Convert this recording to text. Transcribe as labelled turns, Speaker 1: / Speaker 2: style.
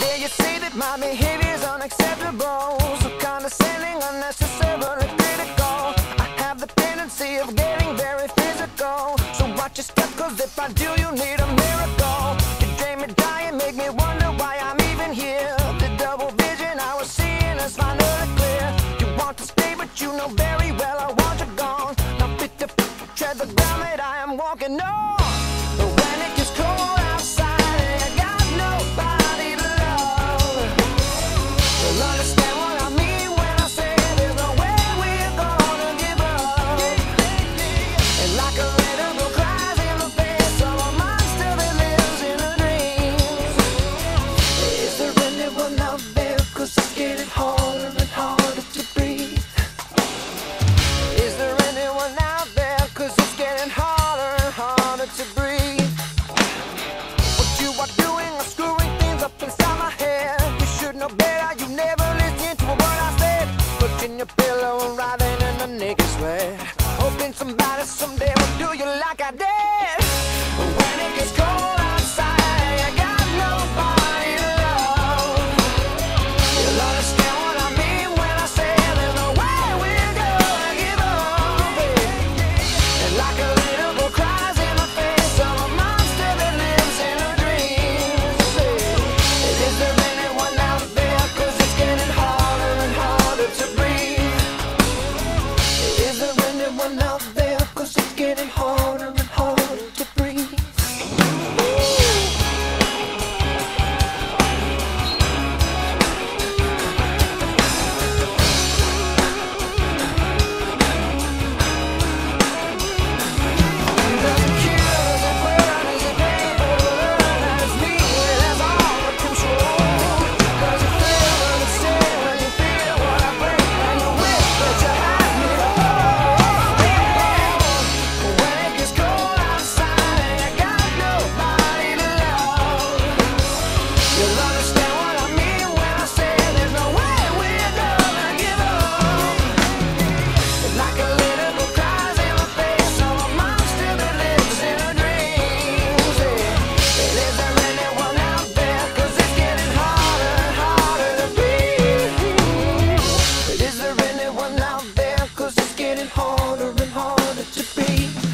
Speaker 1: dare you say that my behavior's unacceptable? So condescending, unnecessarily critical. I have the tendency of getting very physical. So watch your step, cause if I do, you need a miracle. You drain me dry and make me wonder why I'm even here. The double vision I was seeing is finally clear. You want to stay, but you know very well I want you gone. Now fit to tread the ground that I am walking on. Getting harder and harder to breathe. Is there anyone out there? Cause it's getting harder and harder to breathe. What you are doing is screwing things up inside my head. You should know better, you never listen to a word I your pillow in the sweat. Hoping somebody someday will do you like I did. When it gets cold me.